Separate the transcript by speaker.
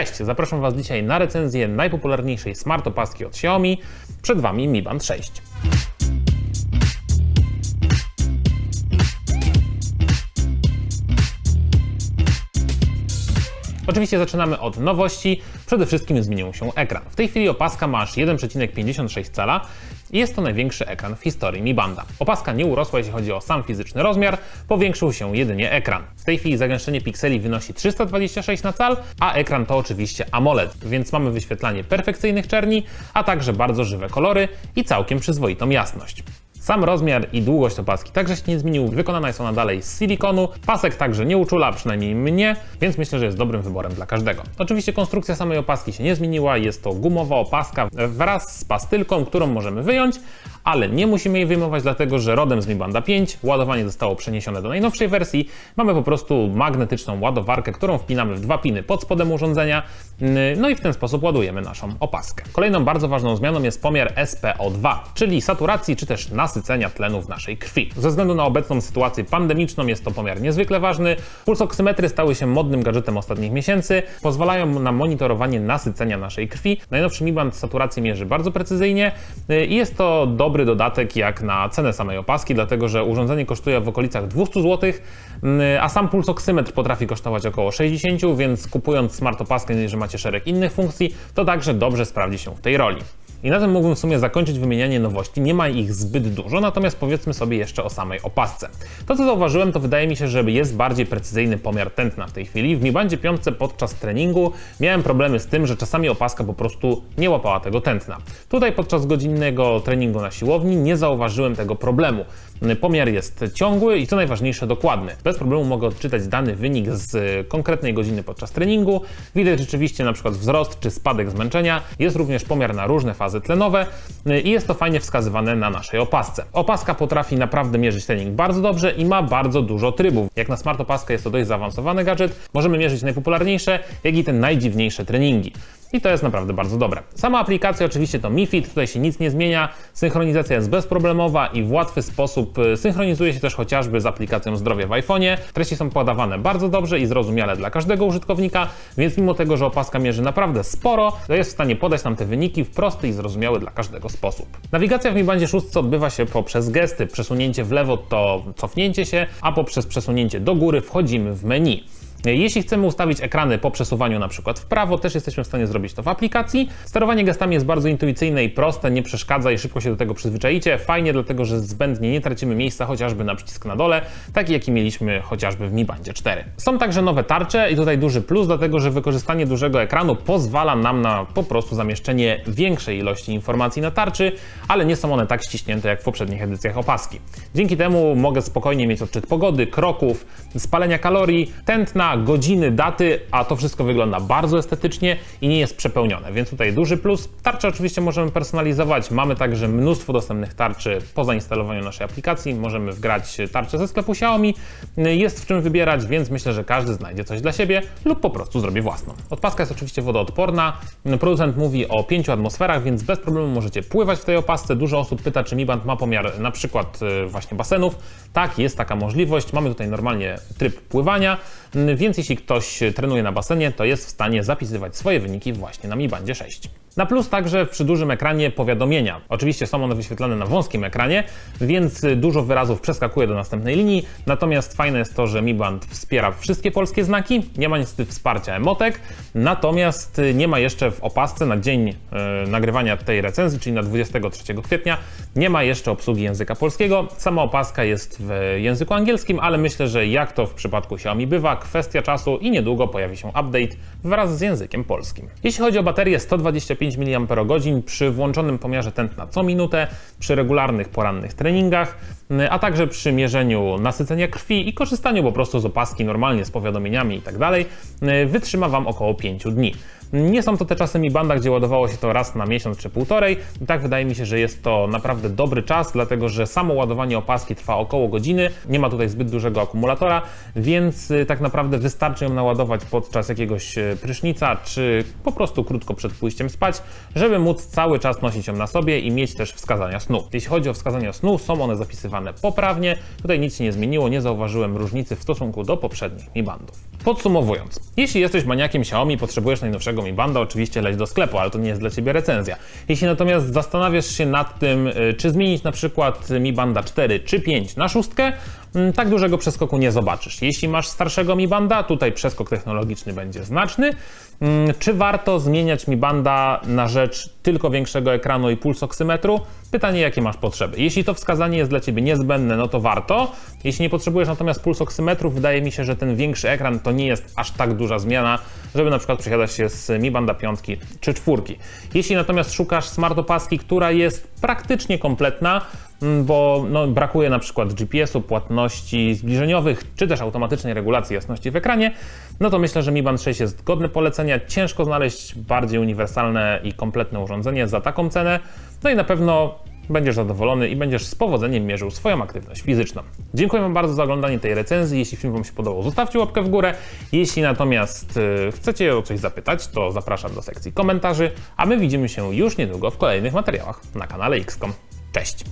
Speaker 1: Cześć, zapraszam Was dzisiaj na recenzję najpopularniejszej smart opaski od Xiaomi. Przed Wami Mi Band 6. Oczywiście zaczynamy od nowości. Przede wszystkim zmienił się ekran. W tej chwili opaska ma aż 1,56 cala i jest to największy ekran w historii Mi Banda. Opaska nie urosła, jeśli chodzi o sam fizyczny rozmiar, powiększył się jedynie ekran. W tej chwili zagęszczenie pikseli wynosi 326 na cal, a ekran to oczywiście AMOLED, więc mamy wyświetlanie perfekcyjnych czerni, a także bardzo żywe kolory i całkiem przyzwoitą jasność. Sam rozmiar i długość opaski także się nie zmienił, wykonana jest ona dalej z silikonu, pasek także nie uczula, przynajmniej mnie, więc myślę, że jest dobrym wyborem dla każdego. Oczywiście konstrukcja samej opaski się nie zmieniła, jest to gumowa opaska wraz z pastylką, którą możemy wyjąć, ale nie musimy jej wyjmować, dlatego że rodem z Mi Banda 5 ładowanie zostało przeniesione do najnowszej wersji. Mamy po prostu magnetyczną ładowarkę, którą wpinamy w dwa piny pod spodem urządzenia, no i w ten sposób ładujemy naszą opaskę. Kolejną bardzo ważną zmianą jest pomiar SPO2, czyli saturacji czy też nasycenia tlenu w naszej krwi. Ze względu na obecną sytuację pandemiczną jest to pomiar niezwykle ważny. Pulsoksymetry stały się modnym gadżetem ostatnich miesięcy, pozwalają na monitorowanie nasycenia naszej krwi. Najnowszy Mi Band saturację mierzy bardzo precyzyjnie i jest to dobry dobry dodatek jak na cenę samej opaski, dlatego że urządzenie kosztuje w okolicach 200 zł, mm, a sam pulsoksymetr potrafi kosztować około 60, więc kupując smart opaskę, jeżeli macie szereg innych funkcji, to także dobrze sprawdzi się w tej roli. I na tym mógłbym w sumie zakończyć wymienianie nowości. Nie ma ich zbyt dużo, natomiast powiedzmy sobie jeszcze o samej opasce. To co zauważyłem, to wydaje mi się, że jest bardziej precyzyjny pomiar tętna w tej chwili. W Mi Bandzie 5 podczas treningu miałem problemy z tym, że czasami opaska po prostu nie łapała tego tętna. Tutaj podczas godzinnego treningu na siłowni nie zauważyłem tego problemu. Pomiar jest ciągły i co najważniejsze dokładny. Bez problemu mogę odczytać dany wynik z konkretnej godziny podczas treningu. Widać rzeczywiście na przykład wzrost czy spadek zmęczenia. Jest również pomiar na różne fazy tlenowe i jest to fajnie wskazywane na naszej opasce. Opaska potrafi naprawdę mierzyć trening bardzo dobrze i ma bardzo dużo trybów. Jak na smart opaskę jest to dość zaawansowany gadżet, możemy mierzyć najpopularniejsze, jak i te najdziwniejsze treningi i to jest naprawdę bardzo dobre. Sama aplikacja oczywiście to MiFit, tutaj się nic nie zmienia, synchronizacja jest bezproblemowa i w łatwy sposób y, synchronizuje się też chociażby z aplikacją zdrowie w iPhone'ie. Treści są podawane bardzo dobrze i zrozumiale dla każdego użytkownika, więc mimo tego, że opaska mierzy naprawdę sporo, to jest w stanie podać nam te wyniki w prosty i zrozumiały dla każdego sposób. Nawigacja w Mi Bandzie 6 odbywa się poprzez gesty. Przesunięcie w lewo to cofnięcie się, a poprzez przesunięcie do góry wchodzimy w menu. Jeśli chcemy ustawić ekrany po przesuwaniu na przykład w prawo, też jesteśmy w stanie zrobić to w aplikacji. Sterowanie gestami jest bardzo intuicyjne i proste, nie przeszkadza i szybko się do tego przyzwyczajicie. Fajnie, dlatego że zbędnie nie tracimy miejsca chociażby na przycisk na dole, taki jaki mieliśmy chociażby w Mi Bandzie 4. Są także nowe tarcze i tutaj duży plus, dlatego że wykorzystanie dużego ekranu pozwala nam na po prostu zamieszczenie większej ilości informacji na tarczy, ale nie są one tak ściśnięte jak w poprzednich edycjach opaski. Dzięki temu mogę spokojnie mieć odczyt pogody, kroków, spalenia kalorii, tętna, godziny, daty, a to wszystko wygląda bardzo estetycznie i nie jest przepełnione, więc tutaj duży plus. Tarcze oczywiście możemy personalizować, mamy także mnóstwo dostępnych tarczy po zainstalowaniu naszej aplikacji, możemy wgrać tarcze ze sklepu Xiaomi, jest w czym wybierać, więc myślę, że każdy znajdzie coś dla siebie lub po prostu zrobi własną. Odpaska jest oczywiście wodoodporna, producent mówi o 5 atmosferach, więc bez problemu możecie pływać w tej opasce. Dużo osób pyta, czy Mi Band ma pomiar na przykład y, właśnie basenów. Tak, jest taka możliwość. Mamy tutaj normalnie tryb pływania, więc jeśli ktoś trenuje na basenie, to jest w stanie zapisywać swoje wyniki właśnie na Mi Bandzie 6. Na plus także przy dużym ekranie powiadomienia. Oczywiście są one wyświetlane na wąskim ekranie, więc dużo wyrazów przeskakuje do następnej linii. Natomiast fajne jest to, że Mi Band wspiera wszystkie polskie znaki, nie ma niestety wsparcia emotek, natomiast nie ma jeszcze w opasce na dzień yy, nagrywania tej recenzji, czyli na 23 kwietnia, nie ma jeszcze obsługi języka polskiego. Sama opaska jest w języku angielskim, ale myślę, że jak to w przypadku Xiaomi bywa, kwestia czasu i niedługo pojawi się update wraz z językiem polskim. Jeśli chodzi o baterię 125 5 mAh przy włączonym pomiarze tętna co minutę, przy regularnych porannych treningach, a także przy mierzeniu nasycenia krwi i korzystaniu po prostu z opaski normalnie z powiadomieniami i tak wytrzyma Wam około 5 dni. Nie są to te czasy Mi Banda, gdzie ładowało się to raz na miesiąc czy półtorej. I tak wydaje mi się, że jest to naprawdę dobry czas, dlatego że samo ładowanie opaski trwa około godziny. Nie ma tutaj zbyt dużego akumulatora, więc y, tak naprawdę wystarczy ją naładować podczas jakiegoś y, prysznica, czy po prostu krótko przed pójściem spać, żeby móc cały czas nosić ją na sobie i mieć też wskazania snu. Jeśli chodzi o wskazania snu, są one zapisywane poprawnie. Tutaj nic się nie zmieniło, nie zauważyłem różnicy w stosunku do poprzednich Mi Bandów. Podsumowując, jeśli jesteś maniakiem Xiaomi, potrzebujesz najnowszego Mi Banda, oczywiście leć do sklepu, ale to nie jest dla Ciebie recenzja. Jeśli natomiast zastanawiasz się nad tym, y, czy zmienić na przykład Mi Banda 4 czy 5 na szóstkę, mm, tak dużego przeskoku nie zobaczysz. Jeśli masz starszego Mi Banda, tutaj przeskok technologiczny będzie znaczny. Mm, czy warto zmieniać Mi Banda na rzecz tylko większego ekranu i pulsoksymetru? Pytanie, jakie masz potrzeby. Jeśli to wskazanie jest dla Ciebie niezbędne, no to warto. Jeśli nie potrzebujesz natomiast pulsoksymetru, wydaje mi się, że ten większy ekran to nie jest aż tak duża zmiana, żeby na przykład przesiadać się z Mi Banda 5 czy 4. Jeśli natomiast szukasz smart opaski, która jest praktycznie kompletna, mm, bo no, brakuje na przykład GPS-u, płatności zbliżeniowych, czy też automatycznej regulacji jasności w ekranie, no to myślę, że Mi Band 6 jest godny polecenia. Ciężko znaleźć bardziej uniwersalne i kompletne urządzenie za taką cenę. No i na pewno będziesz zadowolony i będziesz z powodzeniem mierzył swoją aktywność fizyczną. Dziękuję Wam bardzo za oglądanie tej recenzji. Jeśli film Wam się podobał, zostawcie łapkę w górę. Jeśli natomiast y, chcecie o coś zapytać, to zapraszam do sekcji komentarzy, a my widzimy się już niedługo w kolejnych materiałach na kanale XCOM. Cześć!